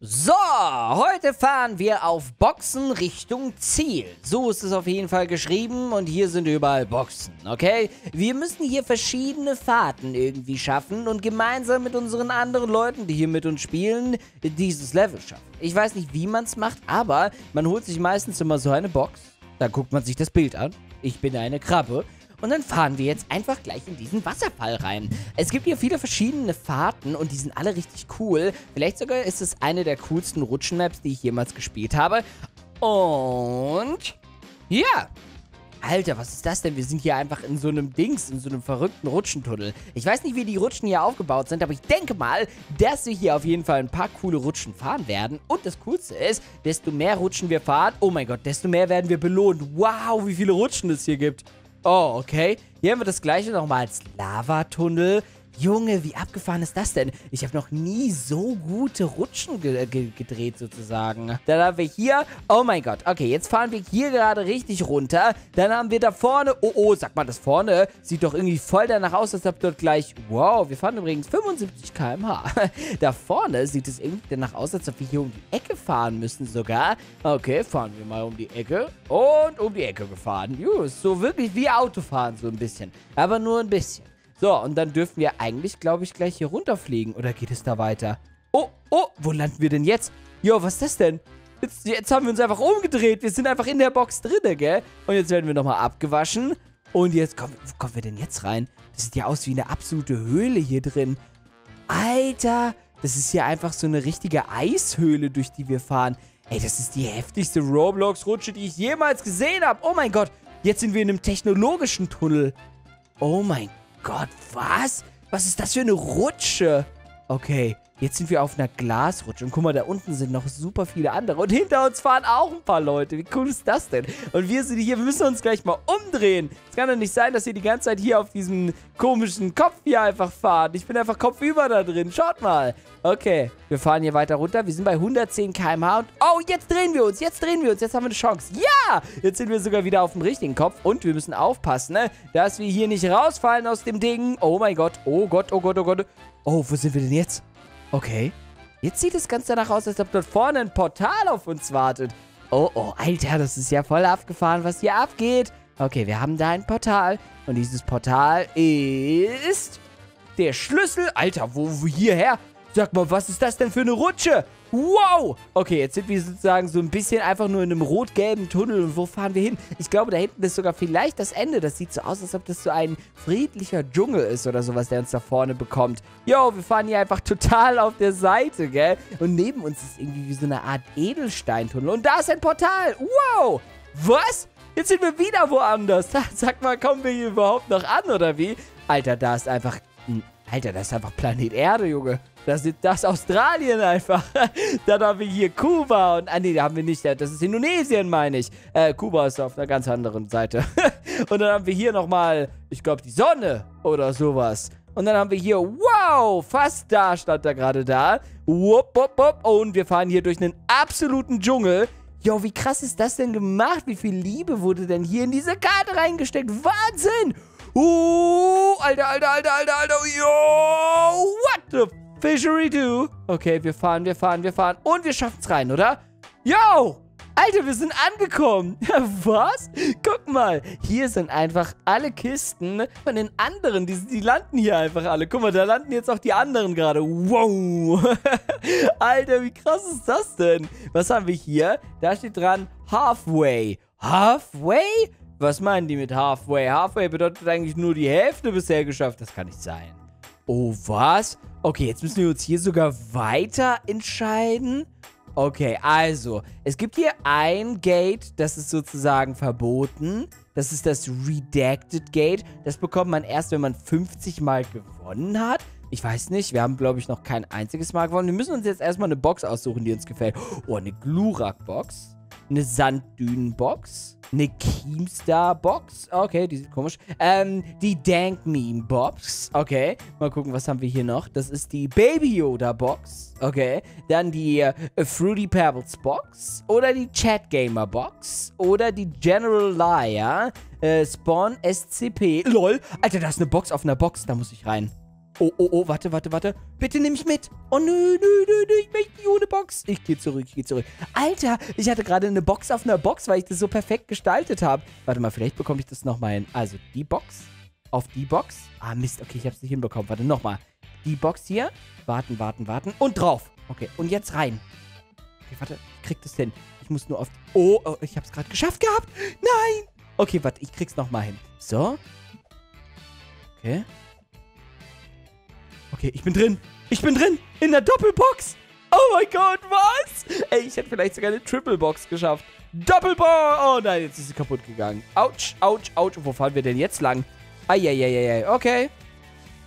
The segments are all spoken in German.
So, heute fahren wir auf Boxen Richtung Ziel. So ist es auf jeden Fall geschrieben und hier sind überall Boxen, okay? Wir müssen hier verschiedene Fahrten irgendwie schaffen und gemeinsam mit unseren anderen Leuten, die hier mit uns spielen, dieses Level schaffen. Ich weiß nicht, wie man es macht, aber man holt sich meistens immer so eine Box, da guckt man sich das Bild an. Ich bin eine Krabbe und dann fahren wir jetzt einfach gleich in diesen Wasserfall rein. Es gibt hier viele verschiedene Fahrten und die sind alle richtig cool. Vielleicht sogar ist es eine der coolsten Rutschenmaps, die ich jemals gespielt habe. Und ja, Alter, was ist das denn? Wir sind hier einfach in so einem Dings, in so einem verrückten Rutschentunnel. Ich weiß nicht, wie die Rutschen hier aufgebaut sind, aber ich denke mal, dass wir hier auf jeden Fall ein paar coole Rutschen fahren werden. Und das Coolste ist, desto mehr Rutschen wir fahren, oh mein Gott, desto mehr werden wir belohnt. Wow, wie viele Rutschen es hier gibt. Oh, okay. Hier haben wir das gleiche nochmal als Lavatunnel. Junge, wie abgefahren ist das denn? Ich habe noch nie so gute Rutschen ge ge gedreht, sozusagen. Dann haben wir hier, oh mein Gott, okay, jetzt fahren wir hier gerade richtig runter. Dann haben wir da vorne, oh, oh, sag mal, das vorne sieht doch irgendwie voll danach aus, als ob dort gleich, wow, wir fahren übrigens 75 km/h. da vorne sieht es irgendwie danach aus, als ob wir hier um die Ecke fahren müssen sogar. Okay, fahren wir mal um die Ecke und um die Ecke gefahren. Juh, so wirklich wie Autofahren so ein bisschen, aber nur ein bisschen. So, und dann dürfen wir eigentlich, glaube ich, gleich hier runterfliegen. Oder geht es da weiter? Oh, oh, wo landen wir denn jetzt? Jo, was ist das denn? Jetzt, jetzt haben wir uns einfach umgedreht. Wir sind einfach in der Box drin, gell? Und jetzt werden wir nochmal abgewaschen. Und jetzt, komm, wo kommen wir denn jetzt rein? Das sieht ja aus wie eine absolute Höhle hier drin. Alter, das ist hier einfach so eine richtige Eishöhle, durch die wir fahren. Ey, das ist die heftigste Roblox-Rutsche, die ich jemals gesehen habe. Oh mein Gott, jetzt sind wir in einem technologischen Tunnel. Oh mein Gott. Was? Was ist das für eine Rutsche? Okay, jetzt sind wir auf einer Glasrutsche. Und guck mal, da unten sind noch super viele andere. Und hinter uns fahren auch ein paar Leute. Wie cool ist das denn? Und wir sind hier, wir müssen uns gleich mal umdrehen. Es kann doch nicht sein, dass wir die ganze Zeit hier auf diesem komischen Kopf hier einfach fahren. Ich bin einfach kopfüber da drin. Schaut mal. Okay, wir fahren hier weiter runter. Wir sind bei 110 km/h. Und oh, jetzt drehen wir uns. Jetzt drehen wir uns. Jetzt haben wir eine Chance. Ja! Jetzt sind wir sogar wieder auf dem richtigen Kopf. Und wir müssen aufpassen, ne? Dass wir hier nicht rausfallen aus dem Ding. Oh mein Gott. Oh Gott, oh Gott, oh Gott. Oh, wo sind wir denn jetzt? Okay. Jetzt sieht es ganz danach aus, als ob dort vorne ein Portal auf uns wartet. Oh, oh, Alter, das ist ja voll abgefahren, was hier abgeht. Okay, wir haben da ein Portal. Und dieses Portal ist der Schlüssel. Alter, wo, wo hierher? Sag mal, was ist das denn für eine Rutsche? Wow! Okay, jetzt sind wir sozusagen so ein bisschen einfach nur in einem rot-gelben Tunnel. Und wo fahren wir hin? Ich glaube, da hinten ist sogar vielleicht das Ende. Das sieht so aus, als ob das so ein friedlicher Dschungel ist oder sowas, der uns da vorne bekommt. Jo, wir fahren hier einfach total auf der Seite, gell? Und neben uns ist irgendwie wie so eine Art Edelsteintunnel. Und da ist ein Portal. Wow! Was? Jetzt sind wir wieder woanders. Sag mal, kommen wir hier überhaupt noch an, oder wie? Alter, da ist einfach... Alter, das ist einfach Planet Erde, Junge. Das ist, das Australien einfach. Dann haben wir hier Kuba und, ah nee, haben wir nicht, das ist Indonesien, meine ich. Äh, Kuba ist auf einer ganz anderen Seite. und dann haben wir hier nochmal, ich glaube, die Sonne oder sowas. Und dann haben wir hier, wow, fast da stand er gerade da. Wupp, wupp, wupp. Und wir fahren hier durch einen absoluten Dschungel. Jo, wie krass ist das denn gemacht? Wie viel Liebe wurde denn hier in diese Karte reingesteckt? Wahnsinn! Uh, alter, alter, alter, alter, alter. Yo, what the Fishery do. Okay, wir fahren, wir fahren, wir fahren. Und wir schaffen es rein, oder? Yo! Alter, wir sind angekommen. Was? Guck mal. Hier sind einfach alle Kisten von den anderen. Die, die landen hier einfach alle. Guck mal, da landen jetzt auch die anderen gerade. Wow. Alter, wie krass ist das denn? Was haben wir hier? Da steht dran Halfway. Halfway? Was meinen die mit Halfway? Halfway bedeutet eigentlich nur die Hälfte bisher geschafft. Das kann nicht sein. Oh, was? Okay, jetzt müssen wir uns hier sogar weiter entscheiden. Okay, also, es gibt hier ein Gate, das ist sozusagen verboten. Das ist das Redacted Gate. Das bekommt man erst, wenn man 50 Mal gewonnen hat. Ich weiß nicht, wir haben, glaube ich, noch kein einziges Mal gewonnen. Wir müssen uns jetzt erstmal eine Box aussuchen, die uns gefällt. Oh, eine Glurak-Box. Eine Sanddünen-Box eine Keemstar-Box. Okay, die sieht komisch. Ähm, die Dank Meme-Box. Okay, mal gucken, was haben wir hier noch. Das ist die Baby Yoda-Box. Okay, dann die äh, Fruity Pebbles-Box. Oder die Chat Gamer-Box. Oder die General Liar. Äh, Spawn SCP. LOL. Alter, da ist eine Box auf einer Box. Da muss ich rein. Oh, oh, oh, warte, warte, warte. Bitte nimm mich mit. Oh, nö, nö, nö, nö, ich möchte nicht ohne Box. Ich gehe zurück, ich gehe zurück. Alter, ich hatte gerade eine Box auf einer Box, weil ich das so perfekt gestaltet habe. Warte mal, vielleicht bekomme ich das nochmal hin. Also, die Box auf die Box. Ah, Mist, okay, ich habe es nicht hinbekommen. Warte, nochmal. Die Box hier. Warten, warten, warten. Und drauf. Okay, und jetzt rein. Okay, warte, ich krieg das hin. Ich muss nur auf... Oh, oh ich habe es gerade geschafft gehabt. Nein. Okay, warte, ich krieg's nochmal hin. So. Okay. Okay, ich bin drin. Ich bin drin. In der Doppelbox. Oh mein Gott, was? Ey, ich hätte vielleicht sogar eine Triple-Box geschafft. Doppelbox. Oh nein, jetzt ist sie kaputt gegangen. Autsch, autsch, autsch. Wo fahren wir denn jetzt lang? Eieieiei, okay.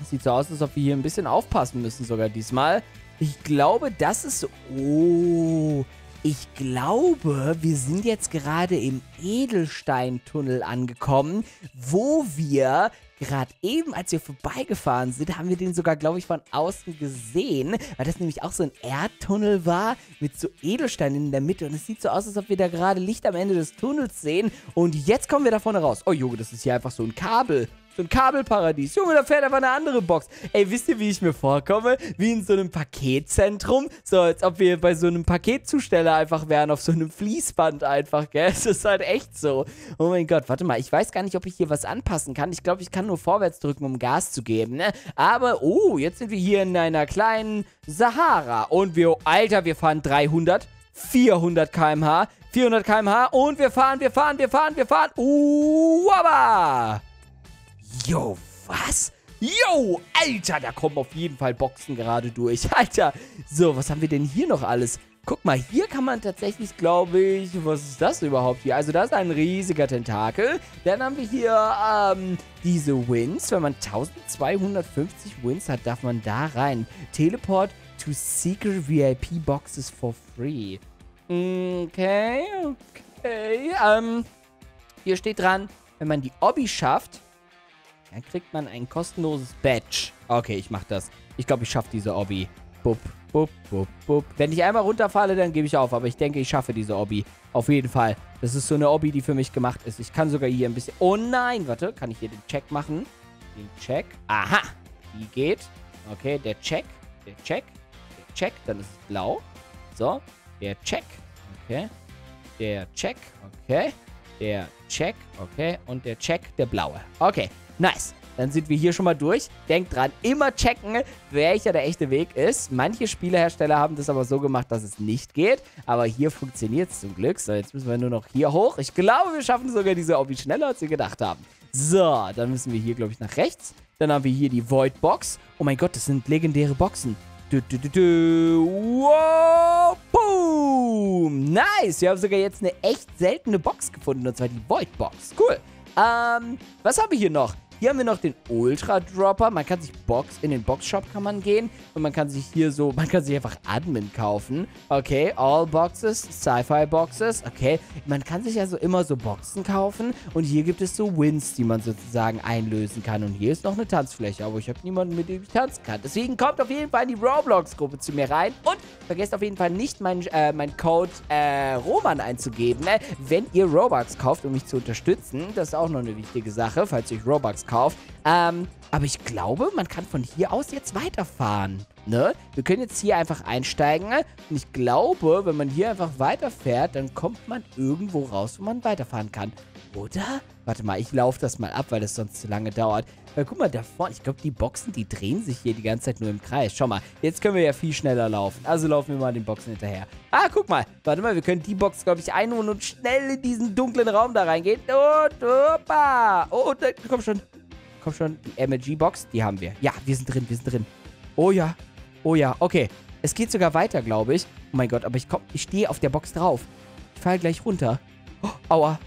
Das sieht so aus, als ob wir hier ein bisschen aufpassen müssen sogar diesmal. Ich glaube, das ist... Oh, ich glaube, wir sind jetzt gerade im Edelsteintunnel angekommen, wo wir gerade eben, als wir vorbeigefahren sind, haben wir den sogar, glaube ich, von außen gesehen, weil das nämlich auch so ein Erdtunnel war mit so Edelsteinen in der Mitte und es sieht so aus, als ob wir da gerade Licht am Ende des Tunnels sehen und jetzt kommen wir da vorne raus. Oh Junge, das ist hier einfach so ein Kabel. So ein Kabelparadies. Junge, da fährt einfach eine andere Box. Ey, wisst ihr, wie ich mir vorkomme? Wie in so einem Paketzentrum. So, als ob wir bei so einem Paketzusteller einfach wären, auf so einem Fließband einfach, gell? Es ist halt echt so. Oh mein Gott, warte mal. Ich weiß gar nicht, ob ich hier was anpassen kann. Ich glaube, ich kann nur vorwärts drücken, um Gas zu geben, ne? Aber, oh, jetzt sind wir hier in einer kleinen Sahara. Und wir, Alter, wir fahren 300. 400 km/h, 400 km/h und wir fahren, wir fahren, wir fahren, wir fahren. Uh, Jo, was? Jo, Alter, da kommen auf jeden Fall Boxen gerade durch. Alter, so, was haben wir denn hier noch alles? Guck mal, hier kann man tatsächlich, glaube ich, was ist das überhaupt hier? Also, das ist ein riesiger Tentakel. Dann haben wir hier, ähm, diese Wins. Wenn man 1250 Wins hat, darf man da rein. Teleport to secret VIP Boxes for free. Okay, okay. Ähm, hier steht dran, wenn man die Obby schafft, dann kriegt man ein kostenloses Badge. Okay, ich mach das. Ich glaube, ich schaffe diese Obby. Bup, bup, bup, bup. Wenn ich einmal runterfalle, dann gebe ich auf. Aber ich denke, ich schaffe diese Obby. Auf jeden Fall. Das ist so eine Obby, die für mich gemacht ist. Ich kann sogar hier ein bisschen... Oh nein, warte. Kann ich hier den Check machen? Den Check. Aha. Die geht. Okay, der Check. Der Check. Der Check. Dann ist es blau. So. Der Check. Okay. Der Check. Okay. Der Check. Okay. Und der Check, der blaue. Okay. Nice. Dann sind wir hier schon mal durch. Denkt dran, immer checken, welcher der echte Weg ist. Manche Spielehersteller haben das aber so gemacht, dass es nicht geht. Aber hier funktioniert es zum Glück. So, jetzt müssen wir nur noch hier hoch. Ich glaube, wir schaffen sogar diese Obby schneller, als wir gedacht haben. So, dann müssen wir hier, glaube ich, nach rechts. Dann haben wir hier die Void Box. Oh mein Gott, das sind legendäre Boxen. Du, du, du, du. Wow, boom. Nice, wir haben sogar jetzt eine echt seltene Box gefunden. Und zwar die Void Box. Cool. Ähm, was haben wir hier noch? Hier haben wir noch den Ultra Dropper. Man kann sich Box, in den Boxshop kann man gehen. Und man kann sich hier so, man kann sich einfach Admin kaufen. Okay, All Boxes, Sci-Fi Boxes. Okay, man kann sich also immer so Boxen kaufen. Und hier gibt es so Wins, die man sozusagen einlösen kann. Und hier ist noch eine Tanzfläche. Aber ich habe niemanden, mit dem ich tanzen kann. Deswegen kommt auf jeden Fall in die Roblox-Gruppe zu mir rein. Und vergesst auf jeden Fall nicht, meinen äh, mein Code äh, Roman einzugeben, ne? wenn ihr Robux kauft, um mich zu unterstützen. Das ist auch noch eine wichtige Sache, falls ihr Robux kauft. Ähm, aber ich glaube, man kann von hier aus jetzt weiterfahren. Ne? Wir können jetzt hier einfach einsteigen. Und ich glaube, wenn man hier einfach weiterfährt, dann kommt man irgendwo raus, wo man weiterfahren kann. Oder? Warte mal, ich laufe das mal ab, weil das sonst zu lange dauert. Weil guck mal, da vorne, ich glaube, die Boxen, die drehen sich hier die ganze Zeit nur im Kreis. Schau mal, jetzt können wir ja viel schneller laufen. Also laufen wir mal den Boxen hinterher. Ah, guck mal. Warte mal, wir können die Box, glaube ich, einholen und schnell in diesen dunklen Raum da reingehen. Und, opa. Oh, da, komm schon. Komm schon, die MLG-Box, die haben wir. Ja, wir sind drin, wir sind drin. Oh ja, oh ja, okay. Es geht sogar weiter, glaube ich. Oh mein Gott, aber ich, ich stehe auf der Box drauf. Ich falle gleich runter. Oh, aua.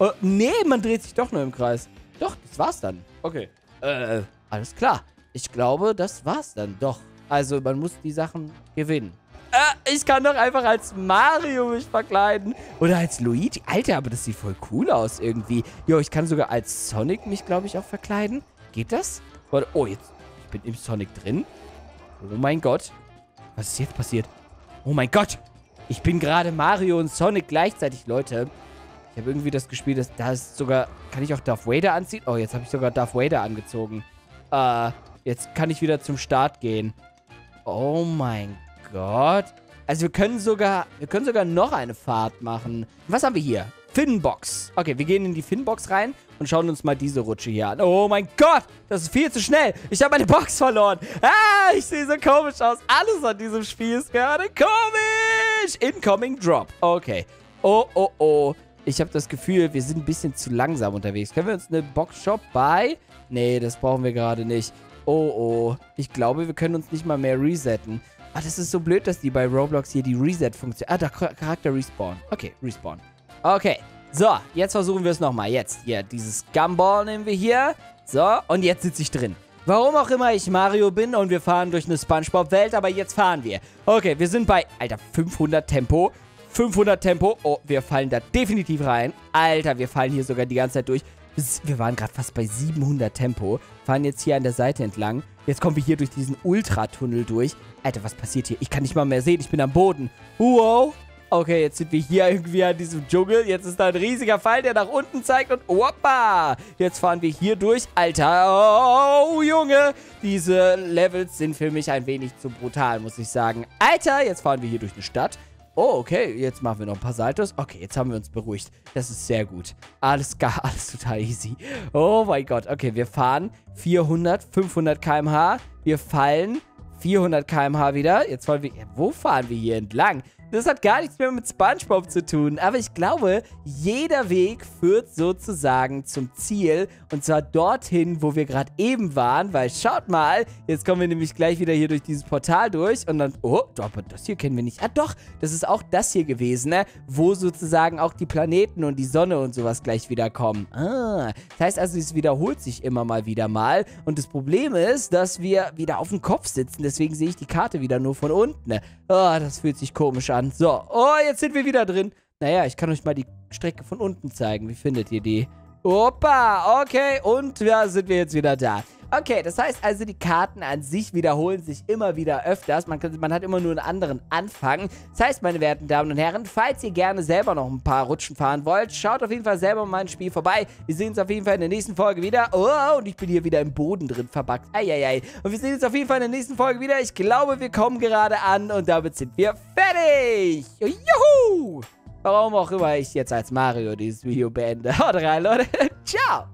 Oh, nee, man dreht sich doch nur im Kreis. Doch, das war's dann. Okay. Äh, alles klar. Ich glaube, das war's dann doch. Also, man muss die Sachen gewinnen. Äh, ich kann doch einfach als Mario mich verkleiden. Oder als Luigi. Alter, aber das sieht voll cool aus irgendwie. Jo, ich kann sogar als Sonic mich, glaube ich, auch verkleiden. Geht das? Oh, jetzt. Ich bin im Sonic drin. Oh mein Gott. Was ist jetzt passiert? Oh mein Gott. Ich bin gerade Mario und Sonic gleichzeitig, Leute. Ich habe irgendwie das gespielt, dass da ist sogar... Kann ich auch Darth Vader anziehen? Oh, jetzt habe ich sogar Darth Vader angezogen. Äh, jetzt kann ich wieder zum Start gehen. Oh mein Gott. Also wir können sogar, wir können sogar noch eine Fahrt machen. Was haben wir hier? Finnbox. Okay, wir gehen in die Finnbox rein und schauen uns mal diese Rutsche hier an. Oh mein Gott, das ist viel zu schnell. Ich habe meine Box verloren. Ah, ich sehe so komisch aus. Alles an diesem Spiel ist gerade komisch. Incoming Drop. Okay. Oh, oh, oh. Ich habe das Gefühl, wir sind ein bisschen zu langsam unterwegs. Können wir uns eine Box-Shop bei? Nee, das brauchen wir gerade nicht. Oh, oh. Ich glaube, wir können uns nicht mal mehr resetten. Ah, das ist so blöd, dass die bei Roblox hier die Reset-Funktion... Ah, da Charakter Respawn. Okay, Respawn. Okay. So, jetzt versuchen wir es nochmal. Jetzt, hier, dieses Gumball nehmen wir hier. So, und jetzt sitze ich drin. Warum auch immer ich Mario bin und wir fahren durch eine Spongebob-Welt, aber jetzt fahren wir. Okay, wir sind bei, Alter, 500 Tempo. 500 Tempo. Oh, wir fallen da definitiv rein. Alter, wir fallen hier sogar die ganze Zeit durch. Wir waren gerade fast bei 700 Tempo. Fahren jetzt hier an der Seite entlang. Jetzt kommen wir hier durch diesen Ultratunnel durch. Alter, was passiert hier? Ich kann nicht mal mehr sehen. Ich bin am Boden. Wow. Okay, jetzt sind wir hier irgendwie an diesem Dschungel. Jetzt ist da ein riesiger Pfeil, der nach unten zeigt. Und oppa! Jetzt fahren wir hier durch. Alter, oh Junge. Diese Levels sind für mich ein wenig zu brutal, muss ich sagen. Alter, jetzt fahren wir hier durch eine Stadt. Oh, okay. Jetzt machen wir noch ein paar Saltos. Okay, jetzt haben wir uns beruhigt. Das ist sehr gut. Alles gar, alles total easy. Oh mein Gott. Okay, wir fahren 400, 500 km/h. Wir fallen 400 km/h wieder. Jetzt wollen wir... Wo fahren wir hier entlang? Das hat gar nichts mehr mit Spongebob zu tun. Aber ich glaube, jeder Weg führt sozusagen zum Ziel. Und zwar dorthin, wo wir gerade eben waren. Weil schaut mal, jetzt kommen wir nämlich gleich wieder hier durch dieses Portal durch. Und dann, oh, aber das hier kennen wir nicht. Ah doch, das ist auch das hier gewesen, ne? Wo sozusagen auch die Planeten und die Sonne und sowas gleich wieder kommen. Ah, das heißt also, es wiederholt sich immer mal wieder mal. Und das Problem ist, dass wir wieder auf dem Kopf sitzen. Deswegen sehe ich die Karte wieder nur von unten. Oh, das fühlt sich komisch an. So, oh, jetzt sind wir wieder drin. Naja, ich kann euch mal die Strecke von unten zeigen. Wie findet ihr die? Opa, okay, und da sind wir jetzt wieder da. Okay, das heißt also, die Karten an sich wiederholen sich immer wieder öfters. Man, kann, man hat immer nur einen anderen Anfang. Das heißt, meine werten Damen und Herren, falls ihr gerne selber noch ein paar Rutschen fahren wollt, schaut auf jeden Fall selber mal ein Spiel vorbei. Wir sehen uns auf jeden Fall in der nächsten Folge wieder. Oh, und ich bin hier wieder im Boden drin verbackt. Eieiei. Und wir sehen uns auf jeden Fall in der nächsten Folge wieder. Ich glaube, wir kommen gerade an und damit sind wir fertig. Juhu! Warum auch immer ich jetzt als Mario dieses Video beende. Haut rein, Leute. Ciao.